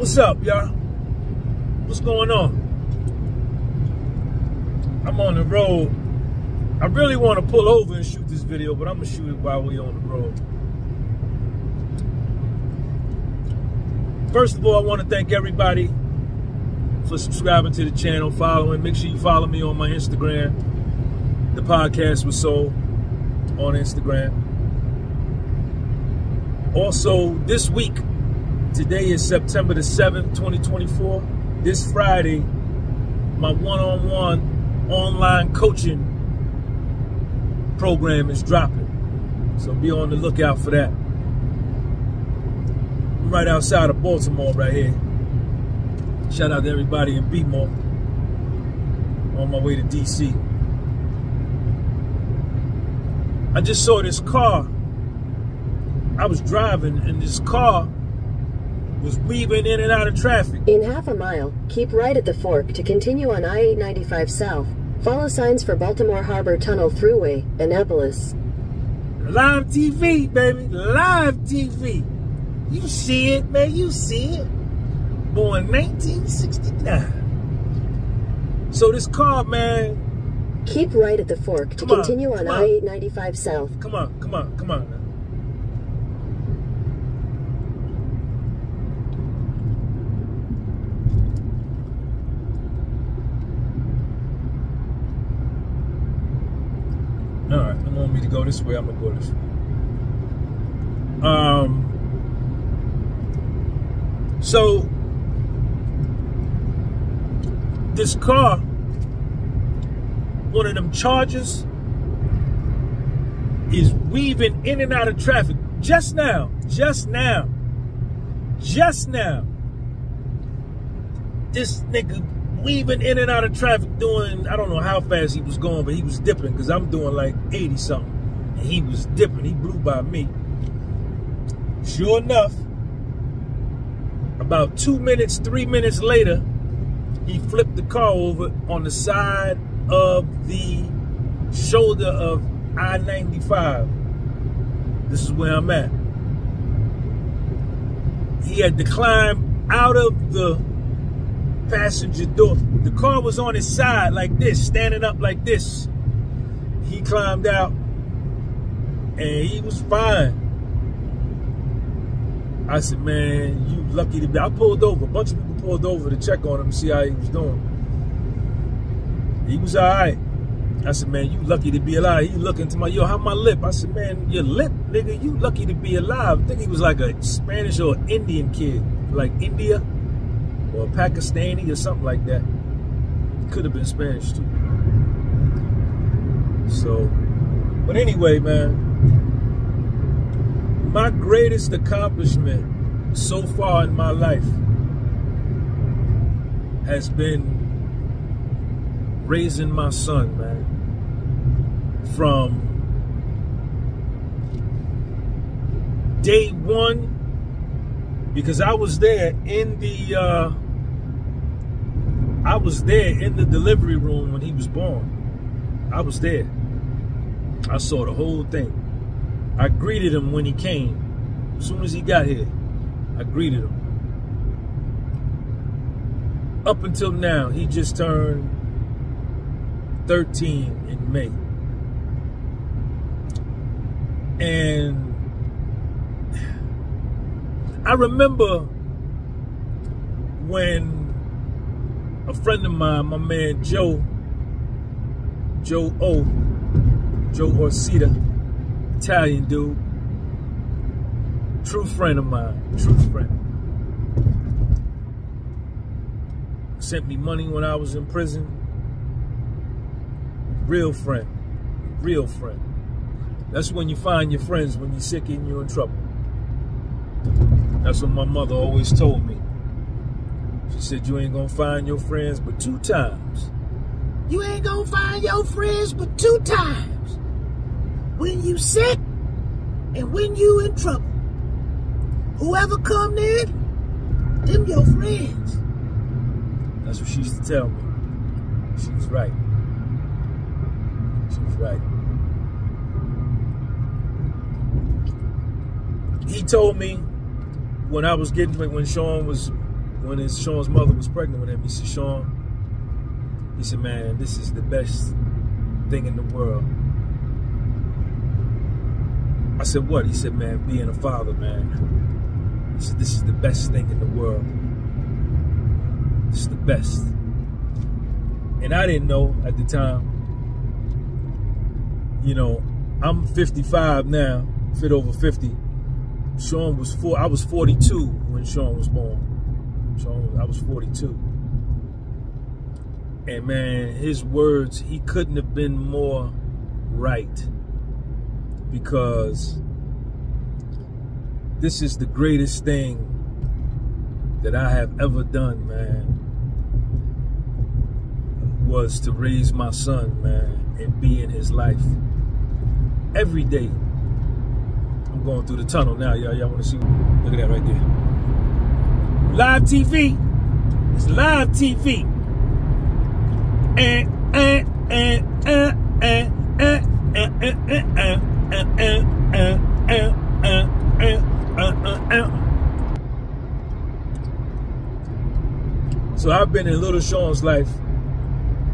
What's up, y'all? What's going on? I'm on the road. I really want to pull over and shoot this video, but I'm gonna shoot it while we're on the road. First of all, I want to thank everybody for subscribing to the channel, following. Make sure you follow me on my Instagram. The Podcast With Soul on Instagram. Also, this week, today is September the 7th, 2024. This Friday, my one-on-one online coaching program is dropping. So be on the lookout for that. I'm right outside of Baltimore right here. Shout out to everybody in Bmore. On my way to DC. I just saw this car. I was driving and this car was weaving in and out of traffic. In half a mile, keep right at the fork to continue on I-895 South. Follow signs for Baltimore Harbor Tunnel Thruway, Annapolis. Live TV, baby. Live TV. You see it, man. You see it. Born 1969. So this car, man. Keep right at the fork to Come continue on on. I-895 South. Come on, come on, come on. now. All right, I want to go this way. I'm gonna go this way. Um. So this car, one of them Chargers, is weaving in and out of traffic just now, just now, just now. This nigga weaving in and out of traffic doing, I don't know how fast he was going, but he was dipping because I'm doing like 80 something. He was dipping, he blew by me. Sure enough, about two minutes, three minutes later, he flipped the car over on the side of the shoulder of I-95. This is where I'm at. He had to climb out of the passenger door. The car was on his side like this, standing up like this. He climbed out and he was fine. I said, man, you lucky to be. I pulled over. A bunch of people pulled over to check on him, see how he was doing. He was all right. I said, man, you lucky to be alive. He looking to my, yo, how my lip? I said, man, your lip, nigga, you lucky to be alive. I think he was like a Spanish or Indian kid, like India or Pakistani or something like that. Could have been Spanish too. So, but anyway, man, my greatest accomplishment so far in my life has been raising my son, man. From day one, because I was there in the, uh, I was there in the delivery room when he was born. I was there. I saw the whole thing. I greeted him when he came. As soon as he got here, I greeted him. Up until now, he just turned 13 in May. And I remember when a friend of mine, my man Joe, Joe O, Joe Orsita, Italian dude, true friend of mine, true friend. Sent me money when I was in prison. Real friend, real friend. That's when you find your friends when you're sick and you're in trouble. That's what my mother always told me. She said, You ain't gonna find your friends but two times. You ain't gonna find your friends but two times. When you sick and when you in trouble. Whoever come in, them your friends. That's what she used to tell me. She was right. She was right. He told me when I was getting when Sean was when his Sean's mother was pregnant with him, he said, Sean, he said, man, this is the best thing in the world. I said, what? He said, man, being a father, man. He said, this is the best thing in the world. This is the best. And I didn't know at the time, you know, I'm 55 now, fit over 50. Sean was four, I was 42 when Sean was born. Sean, I was 42. And man, his words, he couldn't have been more right because this is the greatest thing that I have ever done, man, was to raise my son, man, and be in his life every day. I'm going through the tunnel now, y'all. Y'all want to see? Look at that right there. Live TV. It's live TV. Eh eh eh eh eh eh eh eh eh eh. So I've been in Little Sean's life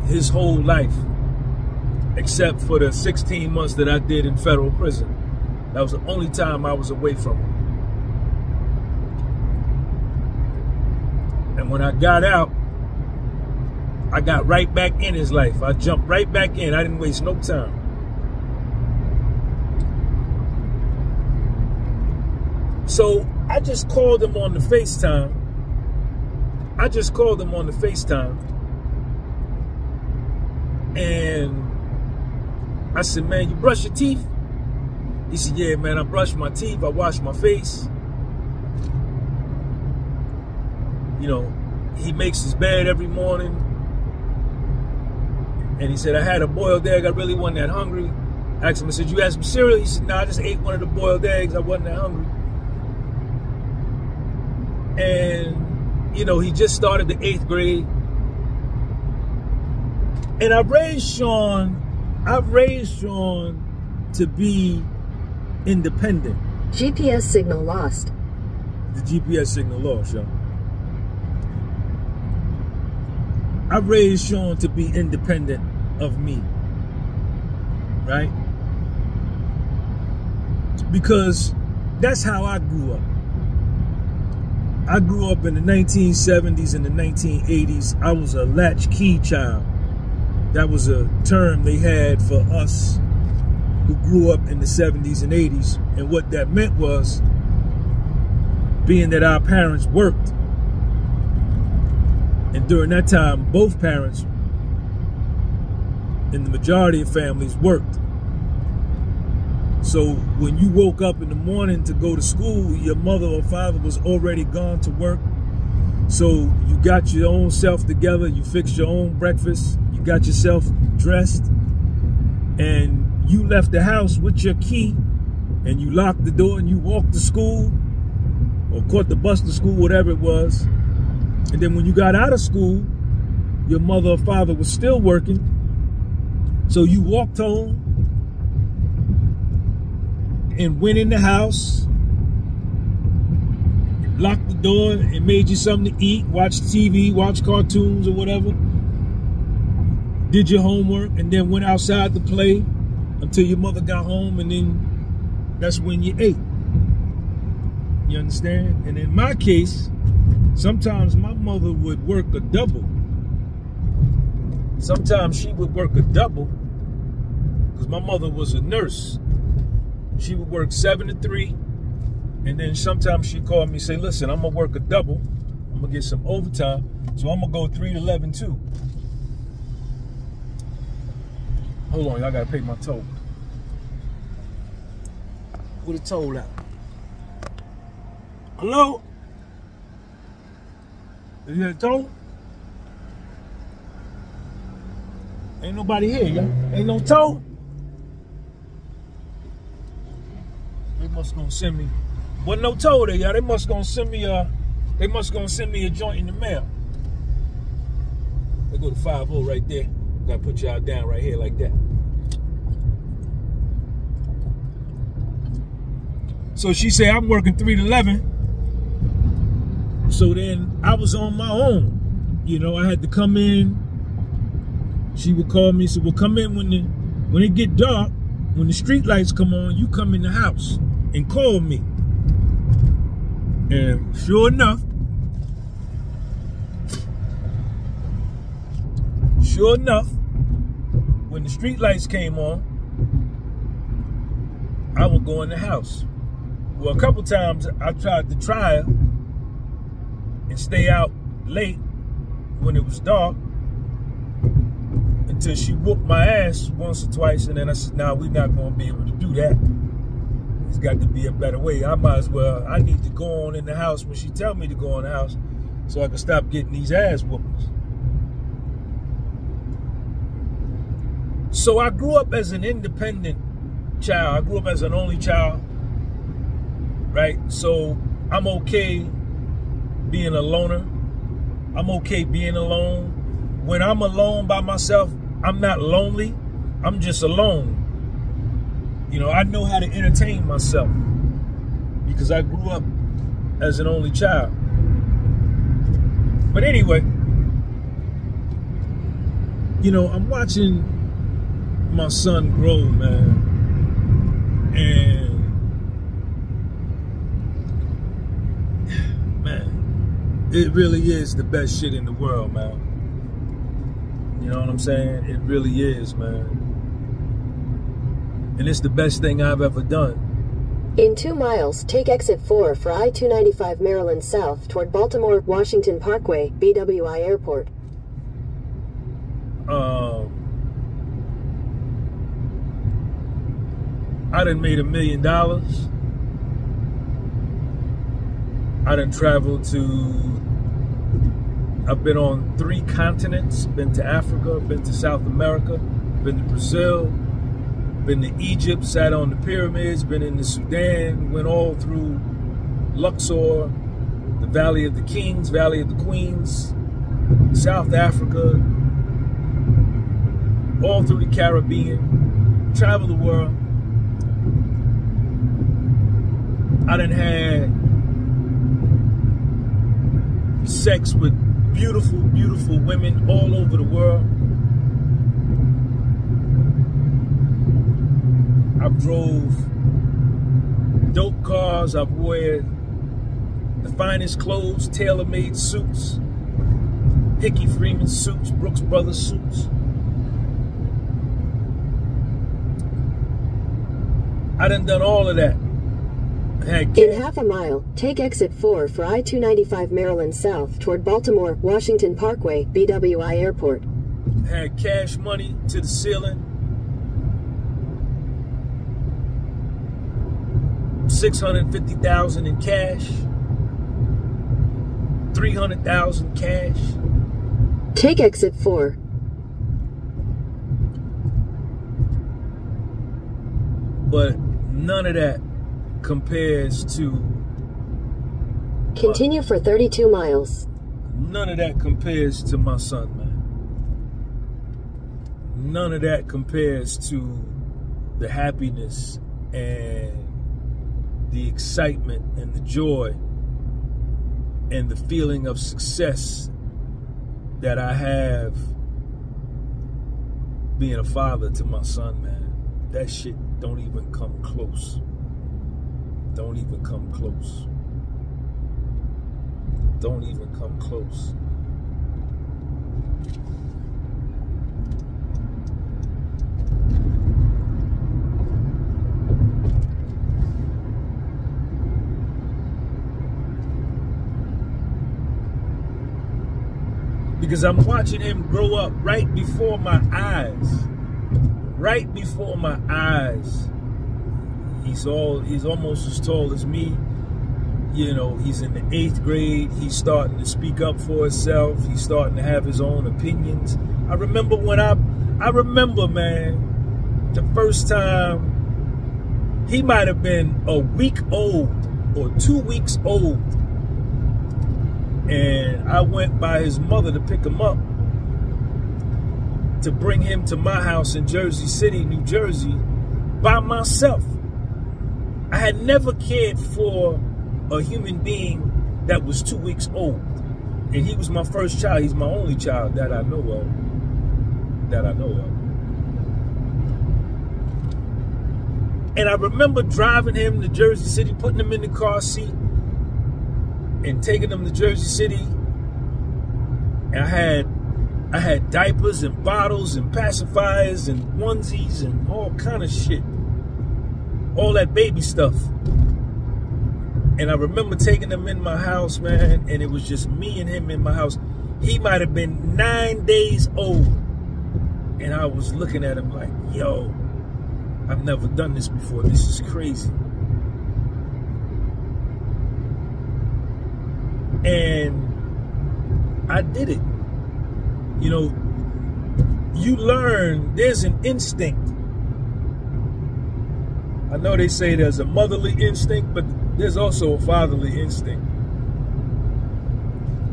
his whole life except for the 16 months that I did in federal prison. That was the only time I was away from him. And when I got out, I got right back in his life. I jumped right back in. I didn't waste no time. So I just called him on the FaceTime. I just called him on the FaceTime. And I said, man, you brush your teeth? He said, yeah, man, I brush my teeth. I wash my face. You know, he makes his bed every morning. And he said, I had a boiled egg. I really wasn't that hungry. I asked him, I said, you had some cereal? He said, no, nah, I just ate one of the boiled eggs. I wasn't that hungry. And, you know, he just started the eighth grade. And I raised Sean I've raised Sean to be independent. GPS signal lost. The GPS signal lost, y'all. I've raised Sean to be independent of me. Right? Because that's how I grew up. I grew up in the 1970s and the 1980s. I was a latchkey child. That was a term they had for us who grew up in the 70s and 80s. And what that meant was, being that our parents worked, and during that time, both parents in the majority of families worked. So when you woke up in the morning to go to school, your mother or father was already gone to work. So you got your own self together, you fixed your own breakfast, you got yourself dressed, and you left the house with your key, and you locked the door and you walked to school, or caught the bus to school, whatever it was. And then when you got out of school, your mother or father was still working. So you walked home and went in the house, locked the door and made you something to eat, watch TV, watch cartoons or whatever did your homework, and then went outside to play until your mother got home, and then that's when you ate. You understand? And in my case, sometimes my mother would work a double. Sometimes she would work a double because my mother was a nurse. She would work seven to three, and then sometimes she'd call me and say, listen, I'm gonna work a double. I'm gonna get some overtime, so I'm gonna go three to 11 too. Hold on, y'all gotta pay my toll. Where the toll at? Hello? Is that a toll? Ain't nobody here, y'all. Ain't no toll. They must gonna send me. Wasn't no toll there, y'all. They must gonna send me a. They must gonna send me a joint in the mail. They go to 5 right there. Gotta put y'all down right here like that. So she said, I'm working 3 to 11. So then I was on my own. You know, I had to come in. She would call me, said, well, come in when the when it get dark, when the street lights come on, you come in the house and called me. And sure enough, sure enough, when the street lights came on, I would go in the house. Well, a couple times I tried to try and stay out late when it was dark until she whooped my ass once or twice, and then I said, "Nah, we're not going to be able to do that. There's got to be a better way. I might as well. I need to go on in the house when she tell me to go in the house, so I can stop getting these ass whoopings." So I grew up as an independent child. I grew up as an only child, right? So I'm okay being a loner. I'm okay being alone. When I'm alone by myself, I'm not lonely. I'm just alone. You know, I know how to entertain myself because I grew up as an only child. But anyway, you know, I'm watching my son grow, man. And man, it really is the best shit in the world, man. You know what I'm saying? It really is, man. And it's the best thing I've ever done. In two miles, take exit 4 for I 295 Maryland South toward Baltimore Washington Parkway, BWI Airport. Um, I done made a million dollars. I done traveled to, I've been on three continents, been to Africa, been to South America, been to Brazil, been to Egypt, sat on the pyramids, been in the Sudan, went all through Luxor, the Valley of the Kings, Valley of the Queens, South Africa, all through the Caribbean, travel the world. I done had sex with beautiful, beautiful women all over the world. I've drove dope cars. I've wore the finest clothes, tailor-made suits, Hickey Freeman suits, Brooks Brothers suits. I done done all of that. In half a mile, take exit 4 for I 295 Maryland South toward Baltimore Washington Parkway, BWI Airport. had cash money to the ceiling. Six hundred fifty thousand in cash. Three hundred thousand cash. Take exit 4. But none of that compares to Continue for 32 miles. none of that compares to my son, man. None of that compares to the happiness and the excitement and the joy and the feeling of success that I have being a father to my son, man. That shit don't even come close. Don't even come close. Don't even come close. Because I'm watching him grow up right before my eyes. Right before my eyes. He's all he's almost as tall as me you know, he's in the eighth grade. He's starting to speak up for himself. He's starting to have his own opinions. I remember when I, I remember, man, the first time he might have been a week old or two weeks old. And I went by his mother to pick him up to bring him to my house in Jersey City, New Jersey, by myself. I had never cared for a human being that was two weeks old. And he was my first child. He's my only child that I know of. That I know of. And I remember driving him to Jersey City, putting him in the car seat, and taking them to Jersey City. And I had I had diapers and bottles and pacifiers and onesies and all kind of shit. All that baby stuff. And I remember taking them in my house, man, and it was just me and him in my house. He might have been nine days old. And I was looking at him like, yo, I've never done this before. This is crazy. And I did it. You know, you learn there's an instinct. I know they say there's a motherly instinct, but there's also a fatherly instinct.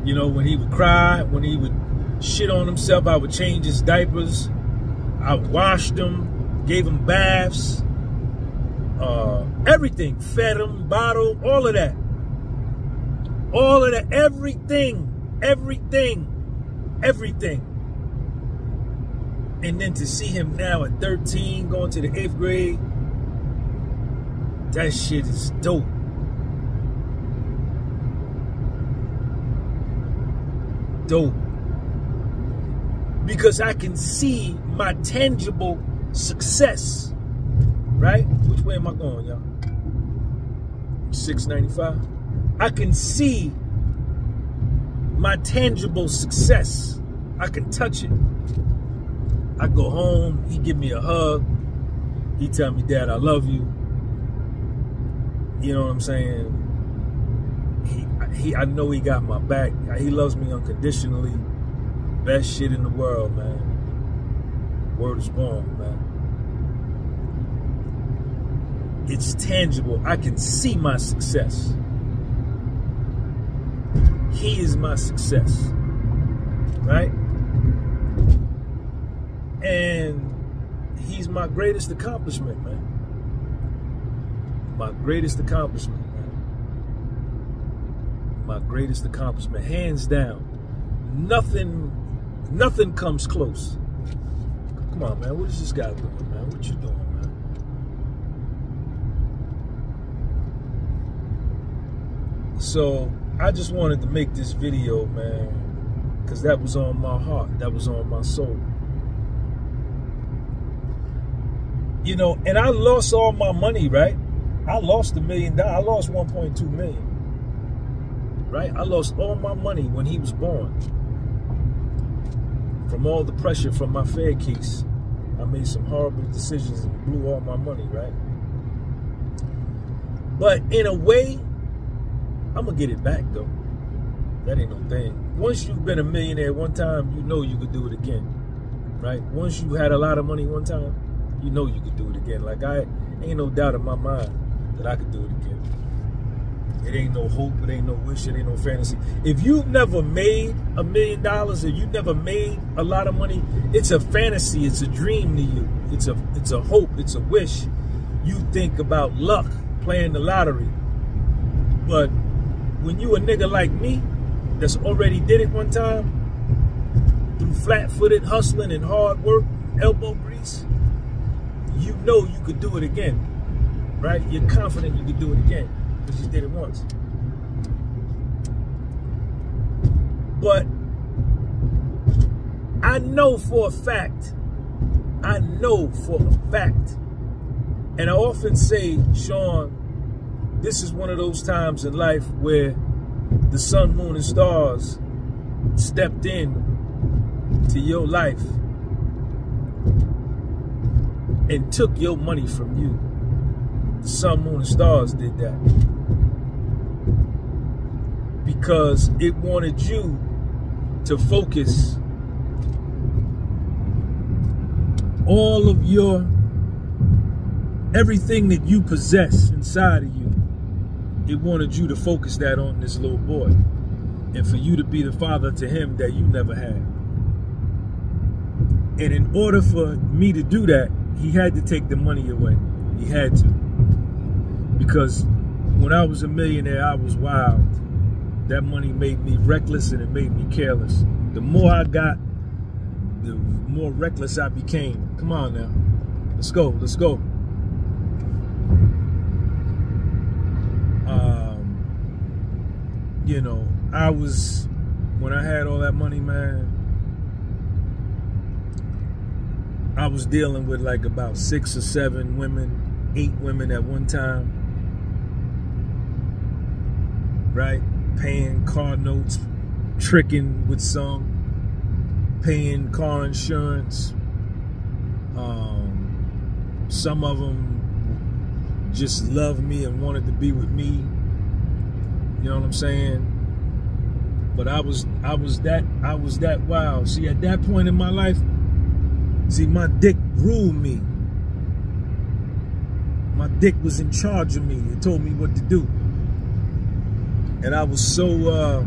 You know, when he would cry, when he would shit on himself, I would change his diapers. I washed him gave him baths, uh, everything, fed him, bottled, all of that. All of that, everything, everything, everything. And then to see him now at 13, going to the eighth grade, that shit is dope. Dope. Because I can see my tangible success, right? Which way am I going, y'all? 695. I can see my tangible success. I can touch it. I go home, he give me a hug. He tell me, Dad, I love you. You know what I'm saying? He, he, I know he got my back. He loves me unconditionally. Best shit in the world, man. Word is born, man. It's tangible. I can see my success. He is my success. Right? And he's my greatest accomplishment, man. My greatest accomplishment, man. My greatest accomplishment, hands down. Nothing, nothing comes close. Come on, man. What is this guy doing, man? What you doing, man? So I just wanted to make this video, man, because that was on my heart. That was on my soul. You know, and I lost all my money, right? I lost a million dollars. I lost 1.2 million. Right? I lost all my money when he was born from all the pressure from my Fed case, I made some horrible decisions and blew all my money, right? But in a way, I'm gonna get it back though. That ain't no thing. Once you've been a millionaire one time, you know you could do it again, right? Once you had a lot of money one time, you know you could do it again. Like I ain't no doubt in my mind that I could do it again. It ain't no hope. It ain't no wish. It ain't no fantasy. If you've never made a million dollars or you've never made a lot of money, it's a fantasy. It's a dream to you. It's a it's a hope. It's a wish. You think about luck, playing the lottery. But when you a nigga like me, that's already did it one time, through flat-footed hustling and hard work, elbow grease, you know you could do it again, right? You're confident you could do it again because you did it once. But I know for a fact, I know for a fact, and I often say, Sean, this is one of those times in life where the sun, moon, and stars stepped in to your life and took your money from you. The sun, moon, and stars did that because it wanted you to focus all of your everything that you possess inside of you it wanted you to focus that on this little boy and for you to be the father to him that you never had and in order for me to do that he had to take the money away he had to because when I was a millionaire I was wild that money made me reckless and it made me careless. The more I got, the more reckless I became. Come on now. Let's go. Let's go. Um, you know, I was when I had all that money, man. I was dealing with like about six or seven women, eight women at one time. Right? Paying car notes, tricking with some, paying car insurance. Um, some of them just loved me and wanted to be with me. You know what I'm saying? But I was I was that I was that wild. See, at that point in my life, See, my dick ruled me. My dick was in charge of me. It told me what to do. And I was so uh,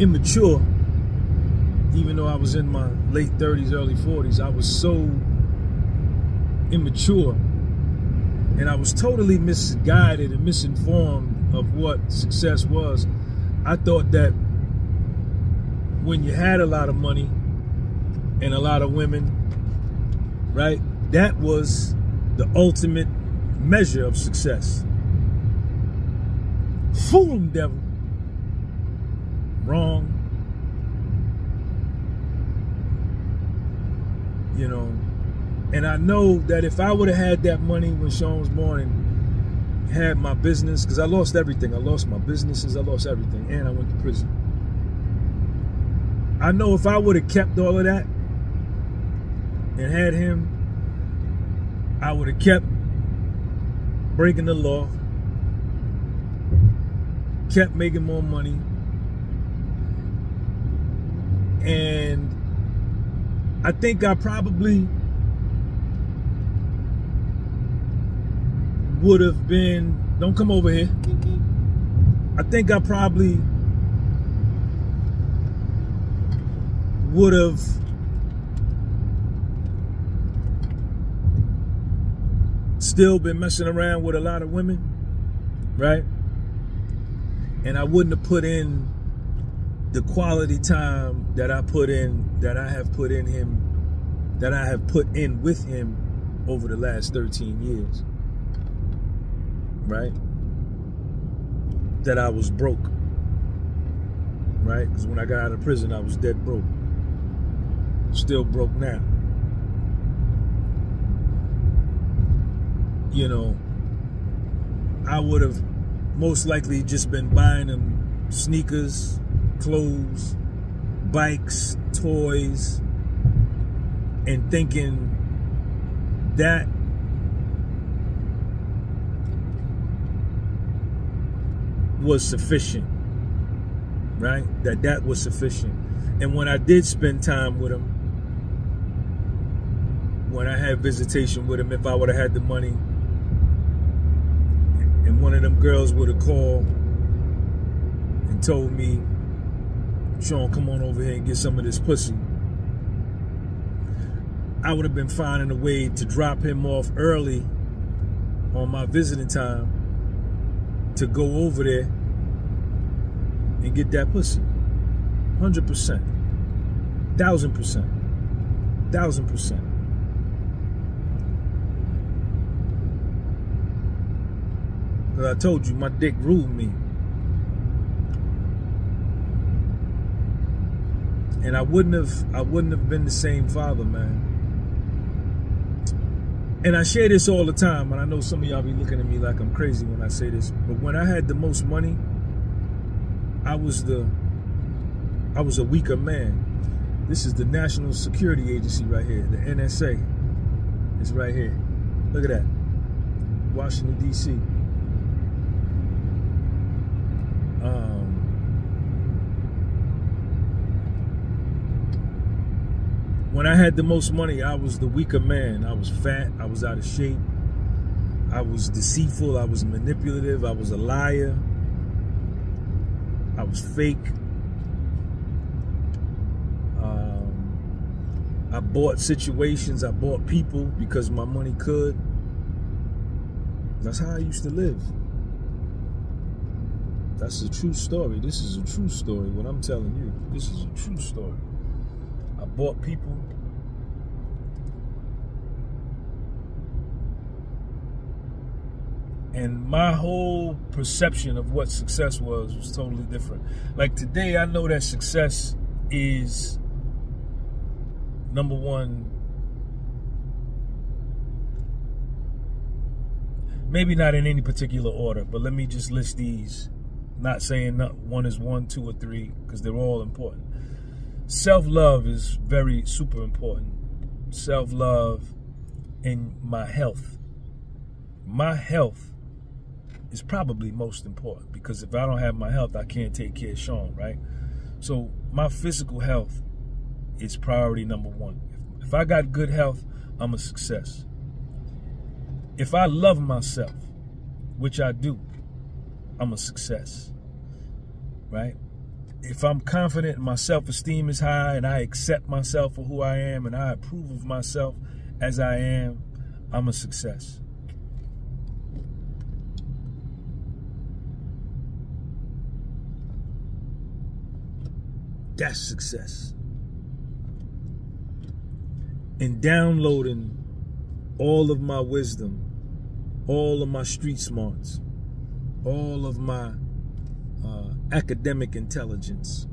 immature, even though I was in my late 30s, early 40s, I was so immature. And I was totally misguided and misinformed of what success was. I thought that when you had a lot of money and a lot of women, right? That was the ultimate measure of success. Fool them, devil. Wrong. You know, and I know that if I would have had that money when Sean was born and had my business, because I lost everything. I lost my businesses, I lost everything, and I went to prison. I know if I would have kept all of that and had him, I would have kept breaking the law, kept making more money, and I think I probably would have been, don't come over here. I think I probably would have still been messing around with a lot of women, right? And I wouldn't have put in the quality time that I put in, that I have put in him, that I have put in with him over the last 13 years, right? That I was broke, right? Because when I got out of prison, I was dead broke still broke now. You know, I would have most likely just been buying them sneakers, clothes, bikes, toys, and thinking that was sufficient, right? That that was sufficient. And when I did spend time with him, when I had visitation with him, if I would have had the money, and one of them girls would have called and told me, Sean, come on over here and get some of this pussy. I would have been finding a way to drop him off early on my visiting time to go over there and get that pussy. 100%. Thousand percent. Thousand percent. Because I told you my dick ruled me. And I wouldn't have I wouldn't have been the same father, man. And I share this all the time, and I know some of y'all be looking at me like I'm crazy when I say this, but when I had the most money, I was the I was a weaker man. This is the National Security Agency right here, the NSA. It's right here. Look at that. Washington, D.C. Um, when I had the most money, I was the weaker man. I was fat. I was out of shape. I was deceitful. I was manipulative. I was a liar. I was fake. Um, I bought situations. I bought people because my money could. That's how I used to live. That's a true story. This is a true story. What I'm telling you, this is a true story. Bought people. And my whole perception of what success was was totally different. Like today, I know that success is number one, maybe not in any particular order, but let me just list these. Not saying not one is one, two, or three, because they're all important. Self love is very super important. Self love and my health. My health is probably most important because if I don't have my health, I can't take care of Sean, right? So my physical health is priority number one. If, if I got good health, I'm a success. If I love myself, which I do, I'm a success, right? If I'm confident and my self-esteem is high and I accept myself for who I am and I approve of myself as I am, I'm a success. That's success. In downloading all of my wisdom, all of my street smarts, all of my uh, academic intelligence,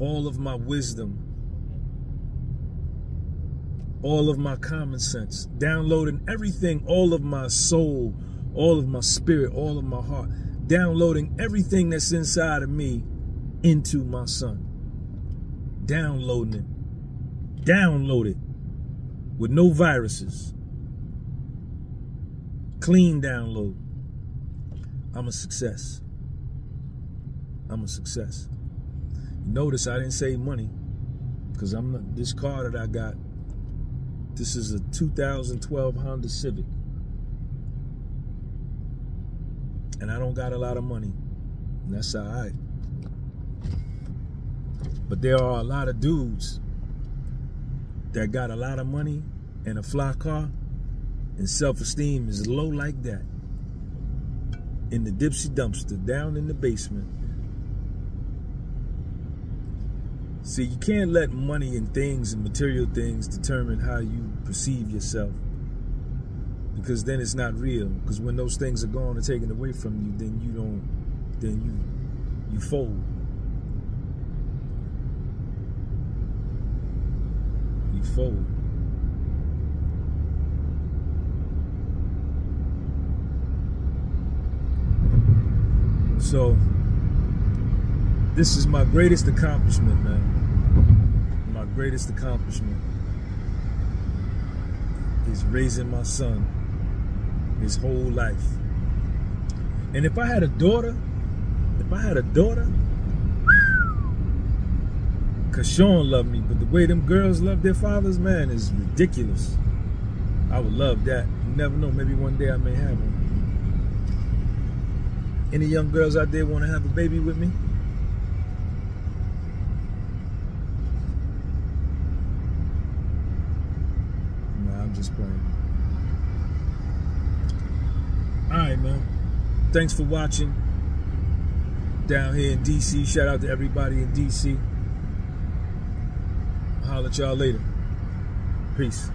all of my wisdom, all of my common sense, downloading everything, all of my soul, all of my spirit, all of my heart, downloading everything that's inside of me into my son downloading it. Download it with no viruses. Clean download. I'm a success. I'm a success. Notice I didn't say money because I'm this car that I got. This is a 2012 Honda Civic. And I don't got a lot of money. And that's all right. But there are a lot of dudes that got a lot of money and a fly car and self-esteem is low like that. In the dipsy dumpster, down in the basement. See, you can't let money and things and material things determine how you perceive yourself. Because then it's not real. Because when those things are gone and taken away from you, then you don't, then you, you fold. You fold. So, this is my greatest accomplishment, man. My greatest accomplishment is raising my son his whole life. And if I had a daughter, if I had a daughter, Cause Sean loved me, but the way them girls love their fathers, man, is ridiculous. I would love that. You never know, maybe one day I may have one. Any young girls out there want to have a baby with me? Nah, I'm just playing. Alright, man. Thanks for watching. Down here in DC. Shout out to everybody in DC holler at y'all later. Peace.